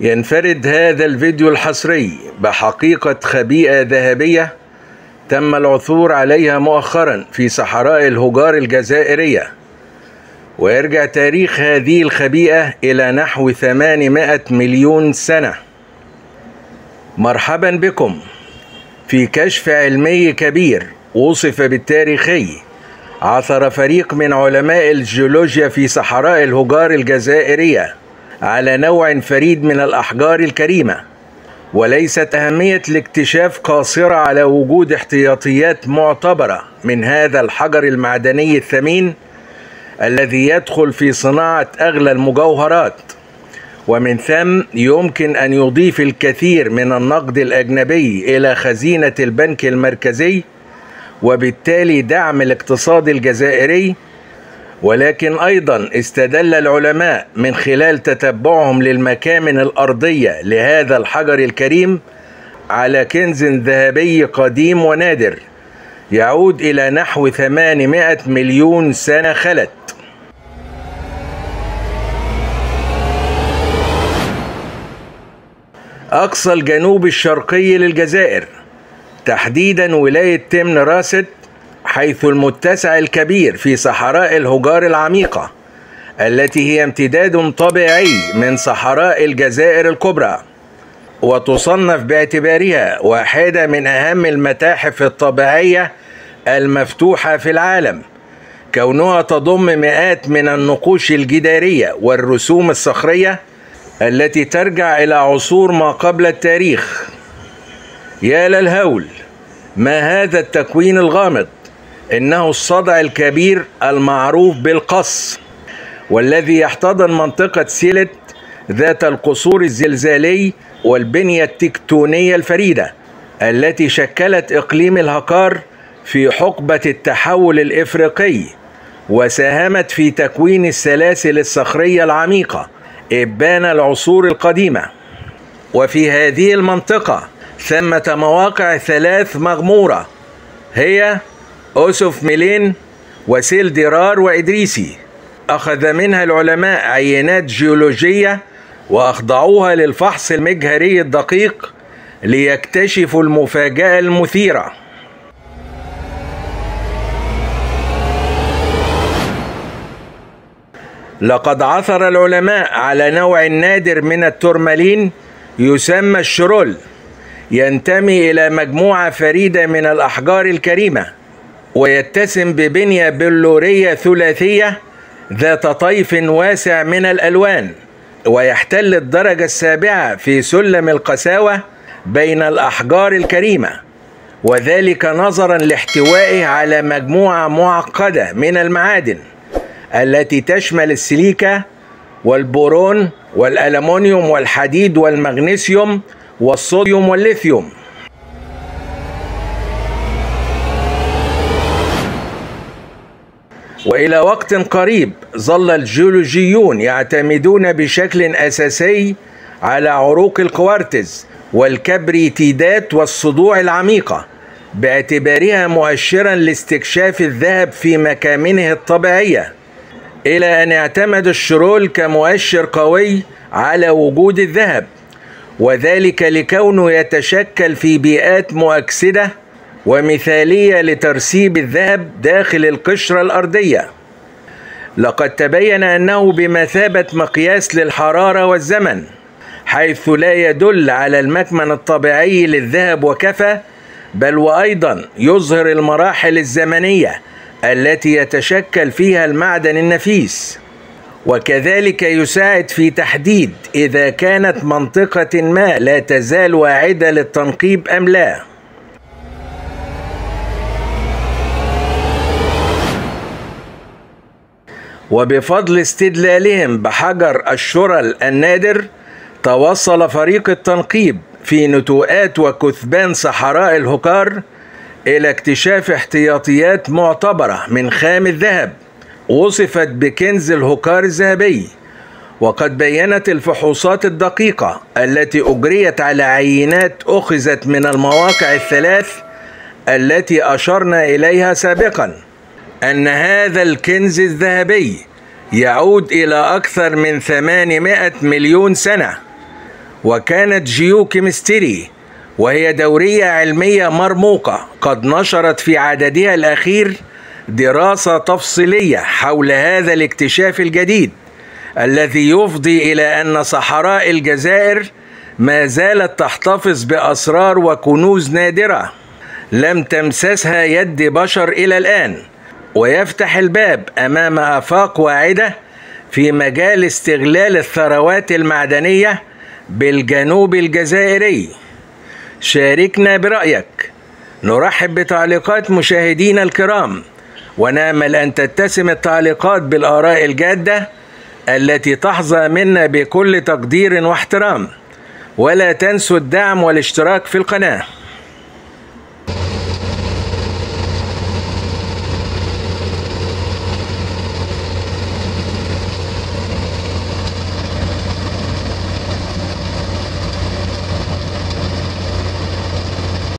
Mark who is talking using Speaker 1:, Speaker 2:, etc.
Speaker 1: ينفرد هذا الفيديو الحصري بحقيقة خبيئة ذهبية تم العثور عليها مؤخرا في صحراء الهجار الجزائرية. ويرجع تاريخ هذه الخبيئة إلى نحو 800 مليون سنة. مرحبا بكم في كشف علمي كبير وصف بالتاريخي عثر فريق من علماء الجيولوجيا في صحراء الهجار الجزائرية على نوع فريد من الأحجار الكريمة وليست أهمية الاكتشاف قاصرة على وجود احتياطيات معتبرة من هذا الحجر المعدني الثمين الذي يدخل في صناعة أغلى المجوهرات. ومن ثم يمكن أن يضيف الكثير من النقد الأجنبي إلى خزينة البنك المركزي وبالتالي دعم الاقتصاد الجزائري ولكن أيضا استدل العلماء من خلال تتبعهم للمكامن الأرضية لهذا الحجر الكريم على كنز ذهبي قديم ونادر يعود إلى نحو 800 مليون سنة خلت. أقصى الجنوب الشرقي للجزائر. تحديدا ولاية تمن راست حيث المتسع الكبير في صحراء الهجار العميقة التي هي امتداد طبيعي من صحراء الجزائر الكبرى وتصنف باعتبارها واحدة من أهم المتاحف الطبيعية المفتوحة في العالم كونها تضم مئات من النقوش الجدارية والرسوم الصخرية التي ترجع إلى عصور ما قبل التاريخ. يا للهول ما هذا التكوين الغامض؟ إنه الصدع الكبير المعروف بالقص والذي يحتضن منطقة سيلت ذات القصور الزلزالي والبنية التكتونية الفريدة التي شكلت إقليم الهكار في حقبة التحول الإفريقي وساهمت في تكوين السلاسل الصخرية العميقة إبان العصور القديمة. وفي هذه المنطقة ثمة مواقع ثلاث مغمورة. هي أوسف ميلين وسيل ديرار وإدريسي. أخذ منها العلماء عينات جيولوجية وأخضعوها للفحص المجهري الدقيق ليكتشفوا المفاجأة المثيرة. لقد عثر العلماء على نوع نادر من التورمالين يسمى الشرول. ينتمي إلى مجموعة فريدة من الأحجار الكريمة ويتسم ببنية بلورية ثلاثية ذات طيف واسع من الألوان ويحتل الدرجة السابعة في سلم القساوة بين الأحجار الكريمة. وذلك نظرا لاحتوائه على مجموعة معقدة من المعادن التي تشمل السيليكا والبورون والألمنيوم والحديد والمغنيسيوم والصوديوم والليثيوم. وإلى وقت قريب ظل الجيولوجيون يعتمدون بشكل أساسي على عروق الكوارتز والكبريتيدات والصدوع العميقة باعتبارها مؤشرا لاستكشاف الذهب في مكامنه الطبيعية. إلى أن اعتمد الشرول كمؤشر قوي على وجود الذهب. وذلك لكونه يتشكل في بيئات مؤكسدة ومثالية لترسيب الذهب داخل القشرة الأرضية. لقد تبين أنه بمثابة مقياس للحرارة والزمن حيث لا يدل على المكمن الطبيعي للذهب وكفى بل وأيضا يظهر المراحل الزمنية التي يتشكل فيها المعدن النفيس. وكذلك يساعد في تحديد إذا كانت منطقة ما لا تزال واعدة للتنقيب أم لا. وبفضل استدلالهم بحجر الشرل النادر توصل فريق التنقيب في نتوءات وكثبان صحراء الهكار إلى اكتشاف احتياطيات معتبرة من خام الذهب. وصفت بكنز الهكار الذهبي وقد بينت الفحوصات الدقيقة التي أجريت على عينات أخذت من المواقع الثلاث التي أشرنا إليها سابقا أن هذا الكنز الذهبي يعود إلى أكثر من 800 مليون سنة. وكانت جيوكيمستري وهي دورية علمية مرموقة قد نشرت في عددها الأخير دراسة تفصيلية حول هذا الاكتشاف الجديد الذي يفضي إلى أن صحراء الجزائر ما زالت تحتفظ بأسرار وكنوز نادرة لم تمسسها يد بشر إلى الآن ويفتح الباب أمام آفاق واعدة في مجال استغلال الثروات المعدنية بالجنوب الجزائري. شاركنا برأيك. نرحب بتعليقات مشاهدينا الكرام. ونامل أن تتسم التعليقات بالآراء الجادة التي تحظى منا بكل تقدير واحترام. ولا تنسوا الدعم والاشتراك في القناة.